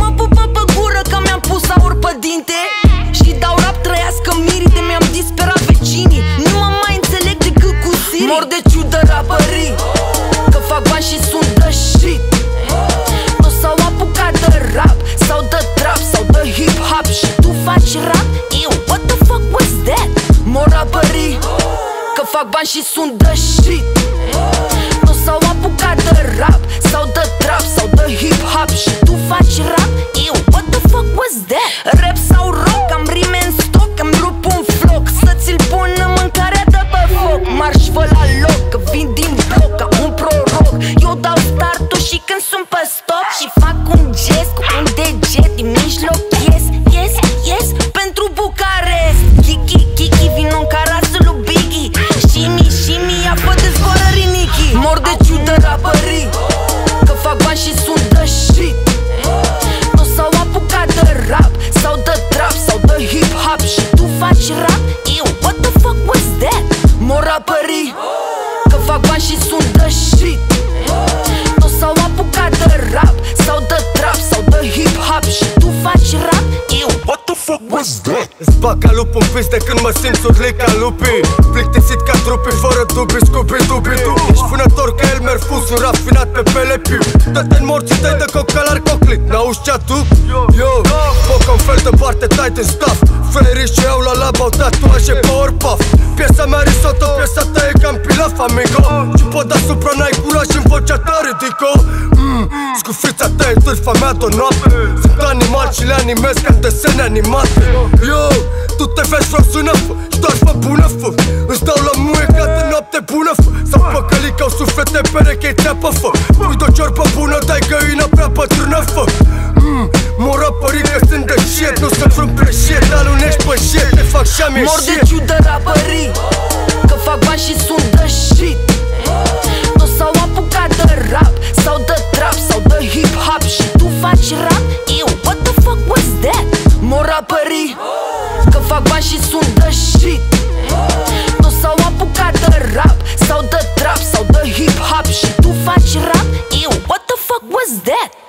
Mă pupă pe gură că mi-am pus aur pe dinte. Și dau rap trăiască mirite, mi-am disperat vecinii. Nu mă mai înțeleg decât cu Siri. Mor de ciudă rapării Că fac bani și sunt de shit Nu s-au apucat de rap Sau de trap sau de hip-hop. Și tu faci rap? Eu, what the fuck was that? Mor rapării Că fac bani și sunt de shit Marș fă la loc, că vin din bloc Ca un proroc. Eu dau startul și când sunt pe fac bani și sunt de shit Nu s-au apucat de rap Sau de trap sau de hip-hop. Și tu faci rap? Eu, What the fuck was that? Îți bag ca lup în piste când mă simt surlit ca lupi Plictisit ca trupi fără dubi, scubi, dubi, dubi Ești vânător ca Elmer Fus, un rafinat pe pelepiu Dă-te în morții tăi de cocalar coclit N-auzi ce tu? Yo, foc un fel de parte tight în staff. Ferii ce au la lab au tatuaje power puff Piesa mea risotto, piesa ta e cam pilaf, amigo Și pot asupra n-ai curaj în vocea ta ridico. Mm, Scufița ta e târfa mea de noapte Sunt animal și le animez ca desene animate. Yo, tu te vezi vreo sună fă Și doar fă bună fă Îți dau la muie ca de noapte bună fă Sau păcălit ca o suflete perechei țeapă fă. Pui de o ciorbă bună, dai găină prea bătrână așa mi-e Mor de ciudă rapării Că fac bani și sunt de shit Nu s-au apucat de rap Sau de trap sau de hip-hop Și tu faci rap? Eu, what the fuck was that? Mor rapării Că fac bani și sunt de shit Nu s-au apucat de rap Sau de trap sau de hip-hop Și tu faci rap? Eu, what the fuck was that?